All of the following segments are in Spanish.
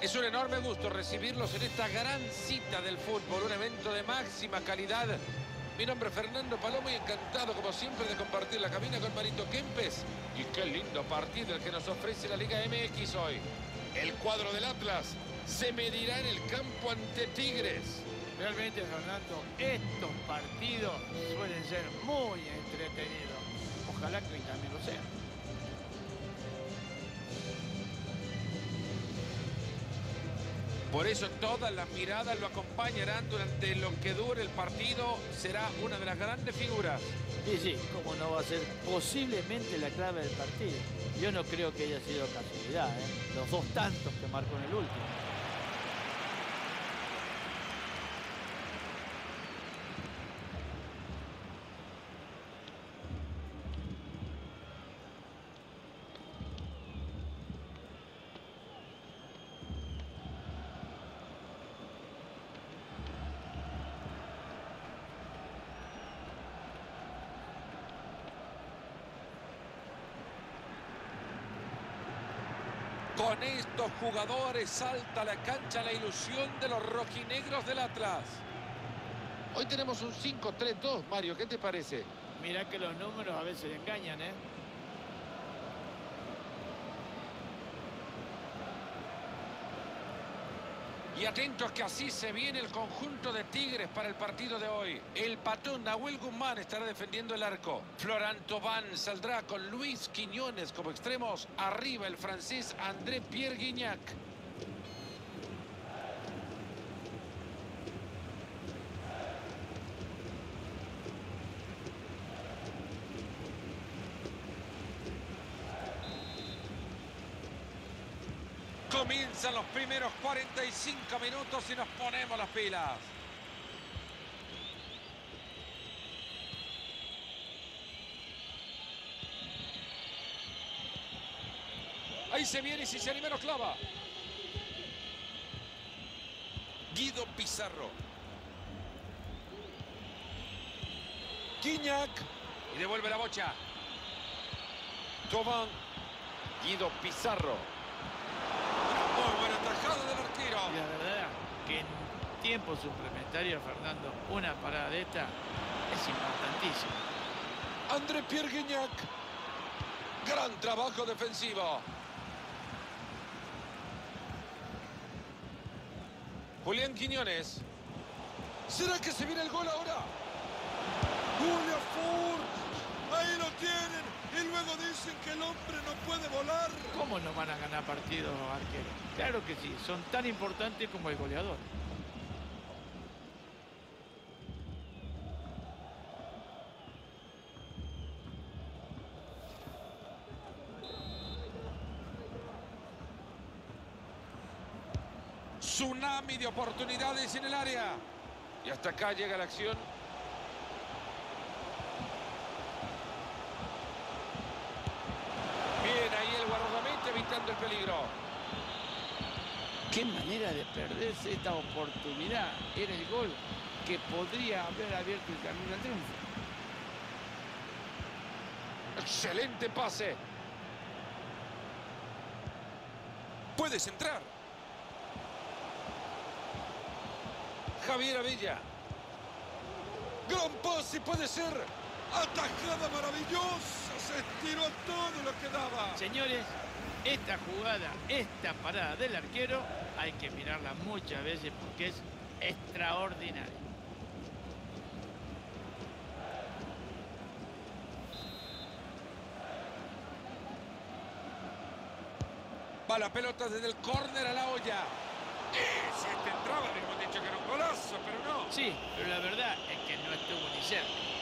Es un enorme gusto recibirlos en esta gran cita del fútbol, un evento de máxima calidad. Mi nombre es Fernando Palomo y encantado como siempre de compartir la cabina con Marito Kempes. Y qué lindo partido el que nos ofrece la Liga MX hoy. El cuadro del Atlas se medirá en el campo ante Tigres. Realmente, Fernando, estos partidos suelen ser muy entretenidos. Ojalá que también lo sean. Por eso todas las miradas lo acompañarán durante lo que dure el partido. Será una de las grandes figuras. Sí, sí, como no va a ser posiblemente la clave del partido. Yo no creo que haya sido casualidad, ¿eh? Los dos tantos que marcó en el último. Con estos jugadores salta a la cancha la ilusión de los rojinegros del Atlas. Hoy tenemos un 5-3-2, Mario, ¿qué te parece? Mira que los números a veces engañan, ¿eh? Y atentos que así se viene el conjunto de Tigres para el partido de hoy. El patón Nahuel Guzmán estará defendiendo el arco. Florent Thauvin saldrá con Luis Quiñones como extremos. Arriba el francés André Pierre Guignac. Comienzan los primeros 45 minutos y nos ponemos las pilas. Ahí se viene y si se anima lo clava. Guido Pizarro. Quiñac. Y devuelve la bocha. Tobán. Guido Pizarro. Una muy buena tajada del arquero. La verdad que en tiempo suplementario, Fernando, una parada de esta es importantísima. André Pierre Guignac. Gran trabajo defensivo. Julián Quiñones. ¿Será que se viene el gol ahora? Julia Ford. Ahí lo tienen. Y luego dicen que el hombre no puede volar. ¿Cómo no van a ganar partidos, arquero? Claro que sí, son tan importantes como el goleador. Tsunami de oportunidades en el área. Y hasta acá llega la acción. Bien, ahí el el peligro. Qué manera de perderse esta oportunidad. Era el gol que podría haber abierto el camino al triunfo. Excelente pase. Puedes entrar. Javier Avilla. Gran pase puede ser. Atajada maravillosa. Se estiró todo lo que daba. Señores, esta jugada, esta parada del arquero, hay que mirarla muchas veces porque es extraordinaria. Va la pelota desde el córner a la olla. ¡Eh! Si este entraba, habríamos dicho que era un golazo, pero no. Sí, pero la verdad es que no estuvo ni cerca.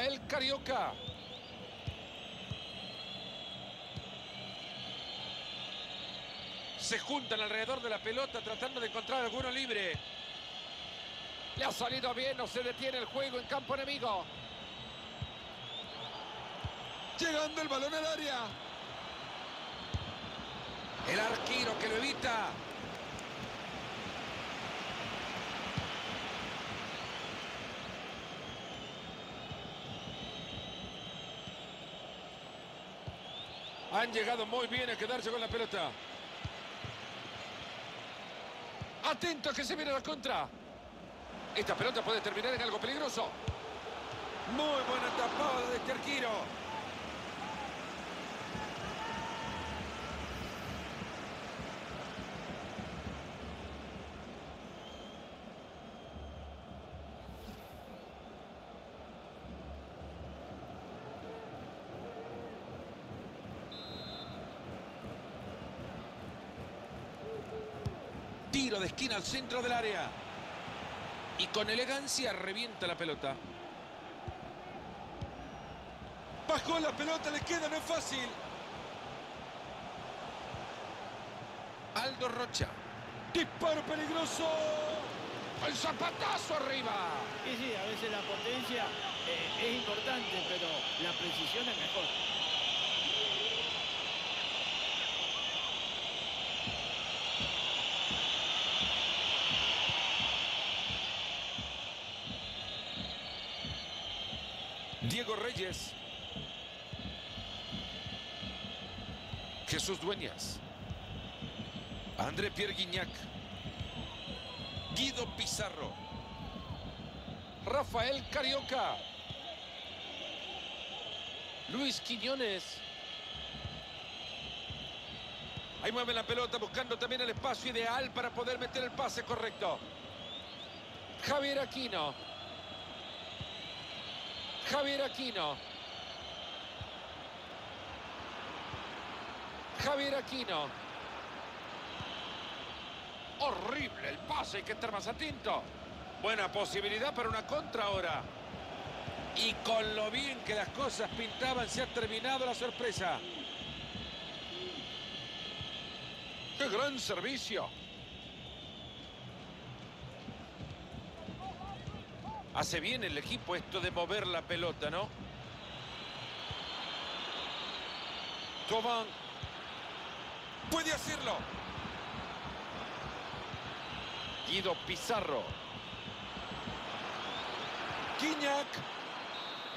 Rafael Carioca. Se juntan alrededor de la pelota tratando de encontrar alguno libre. Le ha salido bien, no se detiene el juego en campo enemigo. Llegando el balón al área. El arquero que lo evita. Han llegado muy bien a quedarse con la pelota. Atento que se viene la contra. Esta pelota puede terminar en algo peligroso. Muy buena tapada de este arquero. De esquina al centro del área. Y con elegancia revienta la pelota. Bajó la pelota, le queda, no es fácil. Aldo Rocha. Disparo peligroso. El zapatazo arriba. Y sí, a veces la potencia eh, es importante, pero la precisión es mejor. Jesús Dueñas. André Pierre Guignac. Guido Pizarro. Rafael Carioca. Luis Quiñones. Ahí mueve la pelota buscando también el espacio ideal para poder meter el pase correcto. Javier Aquino. Javier Aquino. Javier Aquino. Horrible el pase, hay que estar más atento. Buena posibilidad para una contra ahora. Y con lo bien que las cosas pintaban, se ha terminado la sorpresa. ¡Qué gran servicio! Hace bien el equipo esto de mover la pelota, ¿no? Tobán. Puede hacerlo. Guido Pizarro. Guiñac.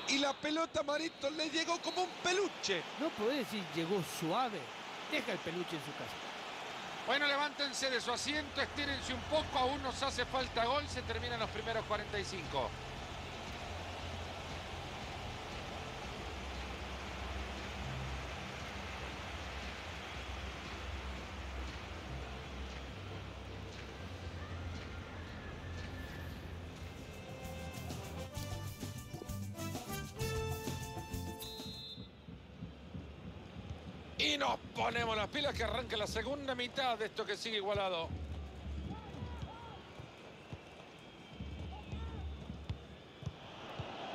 Y la pelota Marito le llegó como un peluche. No podés decir llegó suave. Deja el peluche en su casa. Bueno, levántense de su asiento, estírense un poco, aún nos hace falta gol, se terminan los primeros 45. Y nos ponemos las pilas que arranca la segunda mitad de esto que sigue igualado.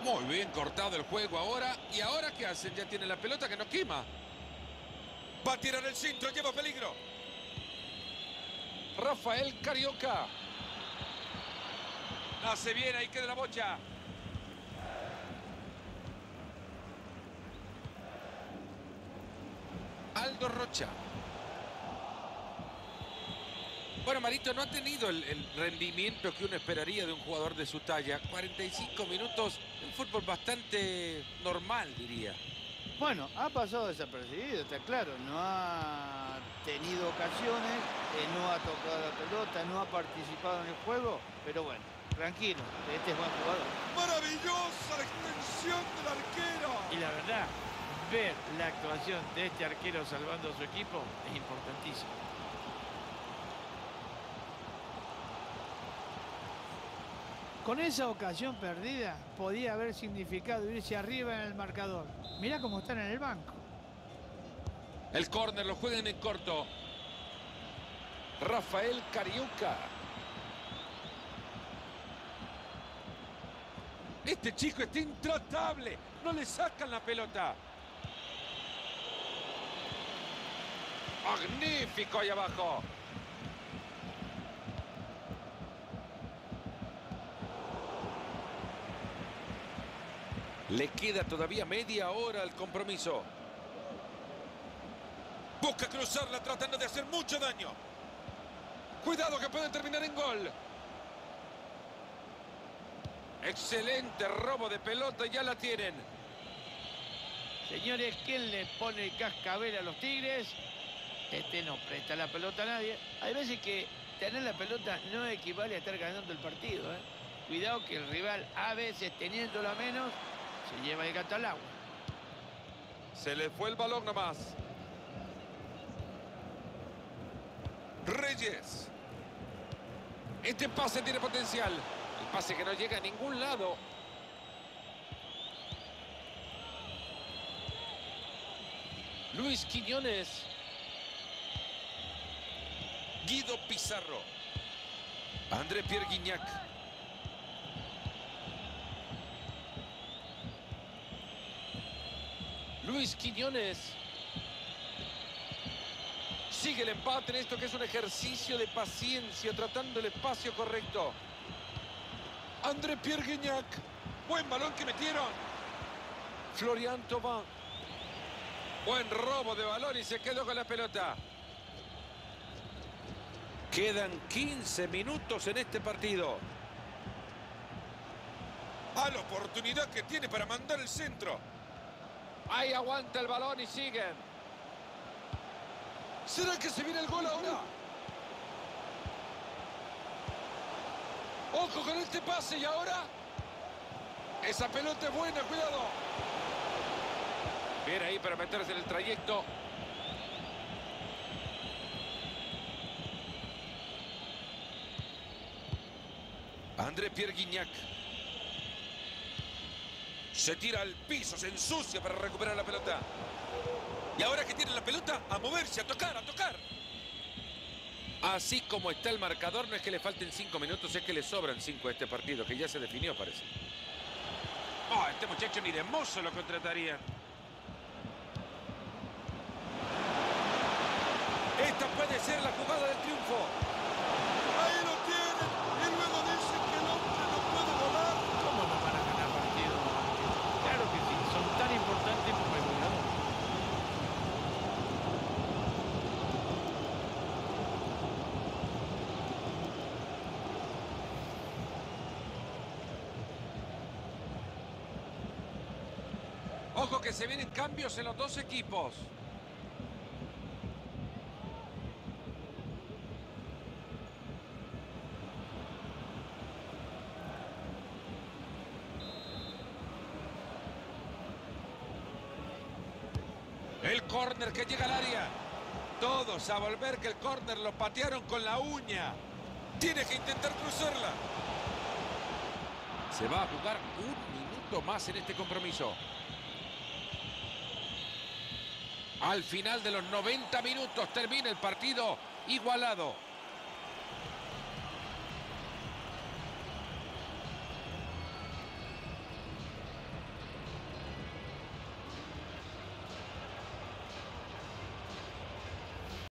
Muy bien cortado el juego ahora. ¿Y ahora qué hacen? Ya tiene la pelota que no quema. Va a tirar el cinto, lleva peligro. Rafael Carioca. Hace bien, ahí queda la bocha. Aldo Rocha. Bueno, Marito no ha tenido el, el, rendimiento que uno esperaría de un jugador de su talla. 45 minutos, un fútbol bastante normal, diría. Bueno, ha pasado desapercibido, está claro. No ha tenido ocasiones, eh, no ha tocado la pelota, no ha participado en el juego. Pero bueno, tranquilo, este es buen jugador. Maravillosa la extensión del arquero. Y la verdad, ver la actuación de este arquero salvando a su equipo es importantísimo. Con esa ocasión perdida podía haber significado irse arriba en el marcador. Mira cómo están en el banco. El córner lo juegan en corto. Rafael Carioca. Este chico está intratable. No le sacan la pelota. Magnífico ahí abajo. Le queda todavía media hora al compromiso. Busca cruzarla tratando de hacer mucho daño. Cuidado que pueden terminar en gol. Excelente robo de pelota, ya la tienen. Señores, ¿quién le pone el cascabel a los Tigres? Este no presta la pelota a nadie. Hay veces que tener la pelota no equivale a estar ganando el partido. ¿eh? Cuidado que el rival a veces teniéndola menos se lleva el gato al agua. Se le fue el balón nomás. Reyes. Este pase tiene potencial. El pase que no llega a ningún lado. Luis Quiñones. Guido Pizarro. André Pierre Guignac. Luis Quiñones. Sigue el empate en esto que es un ejercicio de paciencia, tratando el espacio correcto. André Pierre Guignac. Buen balón que metieron. Florian Thauvin. Buen robo de balón y se quedó con la pelota. Quedan 15 minutos en este partido. A la oportunidad que tiene para mandar el centro. Ahí aguanta el balón y siguen. ¿Será que se viene el gol ahora? Ojo con este pase y ahora. Esa pelota es buena, cuidado. Bien ahí para meterse en el trayecto. André Pierre Guignac. Se tira al piso, se ensucia para recuperar la pelota. Y ahora que tiene la pelota, a moverse, a tocar, a tocar. Así como está el marcador, no es que le falten cinco minutos, es que le sobran cinco a este partido, que ya se definió, parece. Oh, este muchacho ni lo contrataría. Esta puede ser la jugada del triunfo. Ahí lo tienen. Y luego dicen que el hombre no puede volar. ¿Cómo no van a ganar partido? Claro que sí, son tan importantes como el goleador. Ojo que se vienen cambios en los dos equipos. El córner que llega al área. Todos a volver que el córner lo patearon con la uña. Tiene que intentar cruzarla. Se va a jugar un minuto más en este compromiso. Al final de los 90 minutos termina el partido igualado.